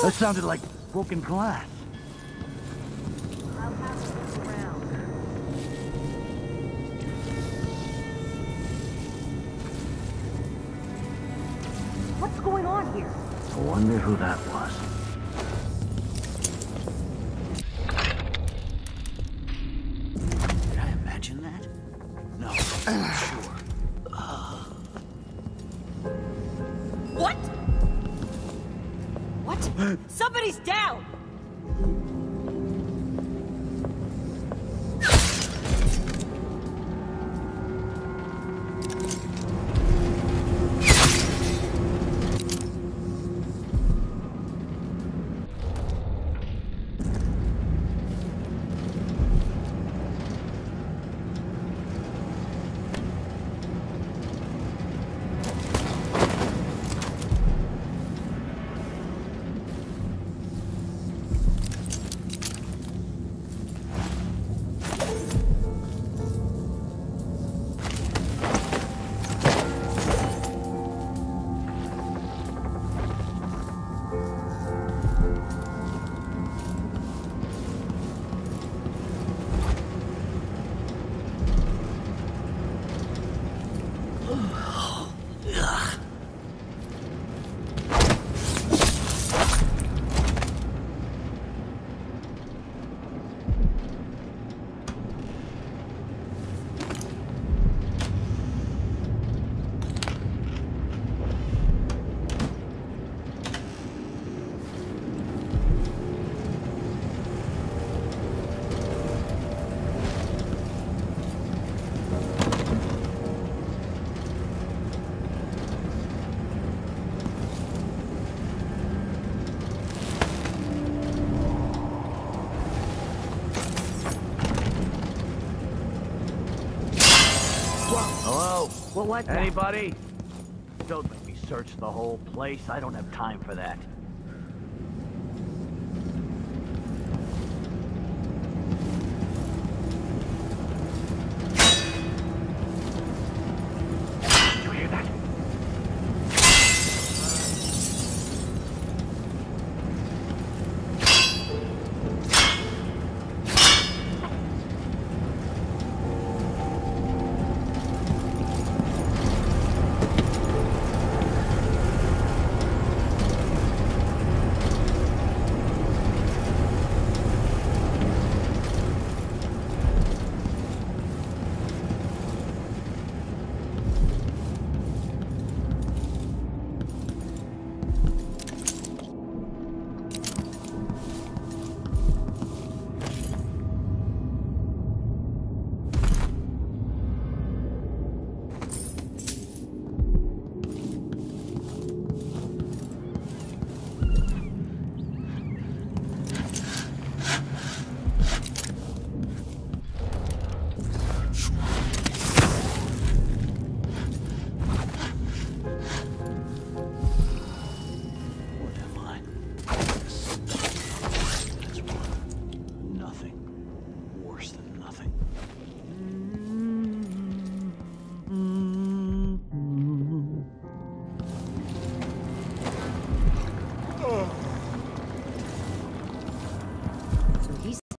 That sounded like broken glass. I'll have to look around. What's going on here? I wonder who that was. Did I imagine that? No, I'm sure. What? Somebody's down! Hello? What was that? Anybody? Don't make me search the whole place. I don't have time for that.